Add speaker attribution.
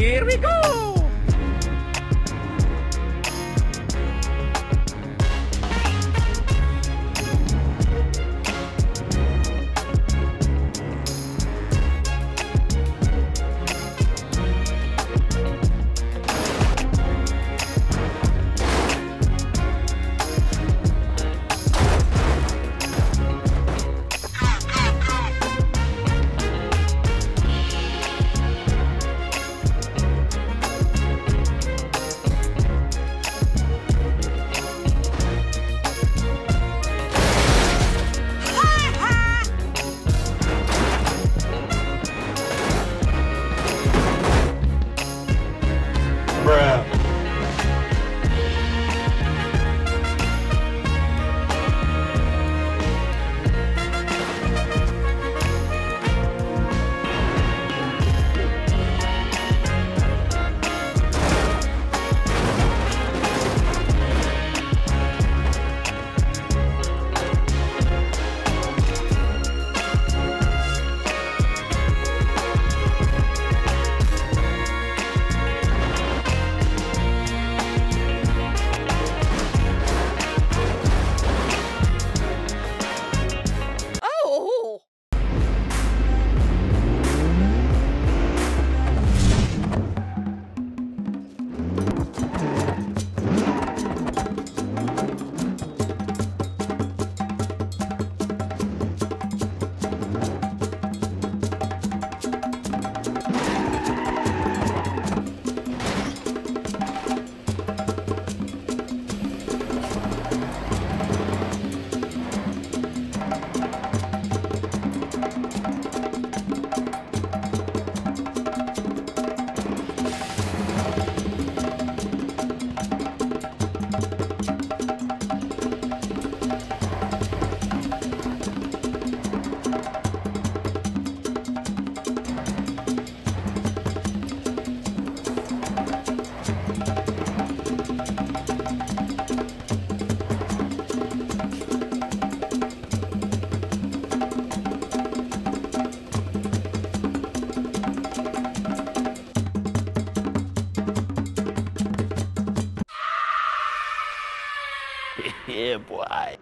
Speaker 1: Here we go!
Speaker 2: Yeah, boy.